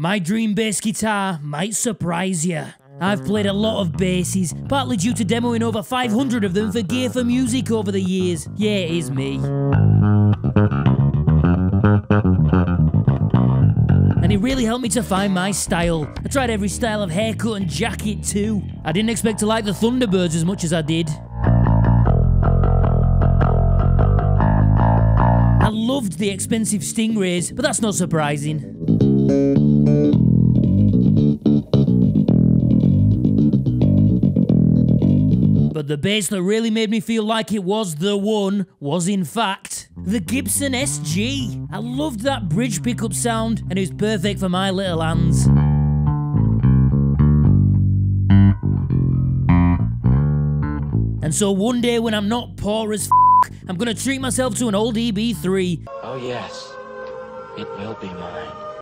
My dream bass guitar might surprise you. I've played a lot of basses, partly due to demoing over 500 of them for Gear4music over the years. Yeah, it is me. And it really helped me to find my style. I tried every style of haircut and jacket too. I didn't expect to like the Thunderbirds as much as I did. I loved the expensive Stingrays, but that's not surprising. But the bass that really made me feel like it was the one was, in fact, the Gibson SG. I loved that bridge pickup sound, and it was perfect for my little hands. And so one day when I'm not poor as f, I'm gonna treat myself to an old EB3. Oh, yes. It will be mine.